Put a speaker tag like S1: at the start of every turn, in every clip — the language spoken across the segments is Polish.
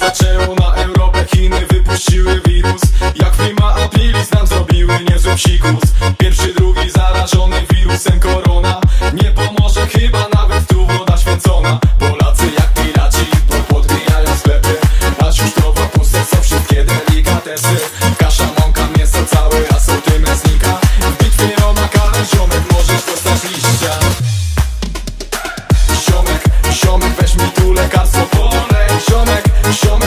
S1: zaczęło na Europę Chiny wypuściły wirus. Jak firma Aprilis nam zrobiły niezły psikus. Pierwszy, drugi zarażony wirusem korona. Nie pomoże chyba nawet tu woda święcona. Polacy jak piraci to podbijają sklepy. Aż już krowa puste są wszystkie delikatesy. Kasza, mąka, mięso, cały asortyment znika W bitwie ona karę ziomek możesz dostać liścia. Shomek vesh mi tule karë sopone. Shomek, shomek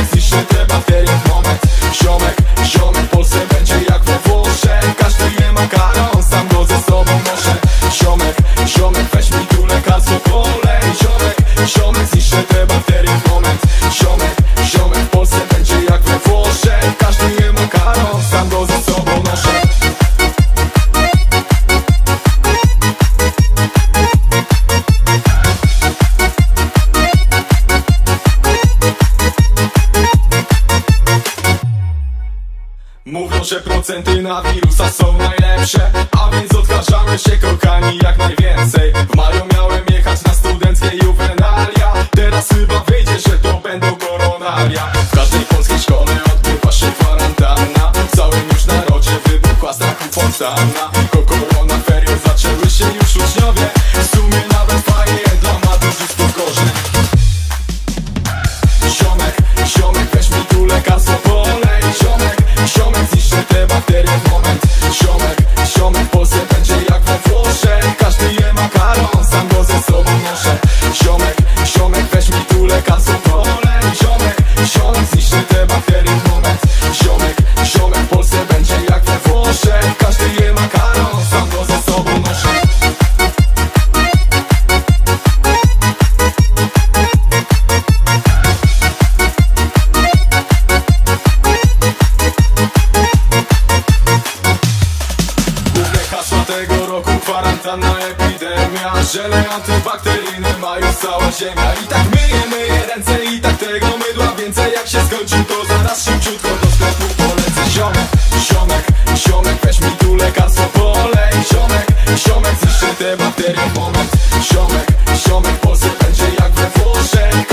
S1: Że procenty na wirusa są najlepsze A więc odkażamy się kochani jak najwięcej. W maju miałem jechać na studenckie juwenalia Teraz chyba wyjdzie, że to będą koronaria W każdej polskiej szkole odbywa się kwarantanna W całym już narodzie wybuchła strachu fontanna Hasło tego roku kwarantanna, epidemia. Żele antybakteryjne ma już cała ziemia. I tak myję, myję ręce i tak tego mydła więcej. Jak się skończy to zaraz szybciutko do sklepu polecę. Ziomek, ziomek, ziomek weź mi tu lekarstwo. Polej Ziomek, ziomek zniszczy te bakterie moment. Ziomek, ziomek w Polsce będzie jak we Włoszech.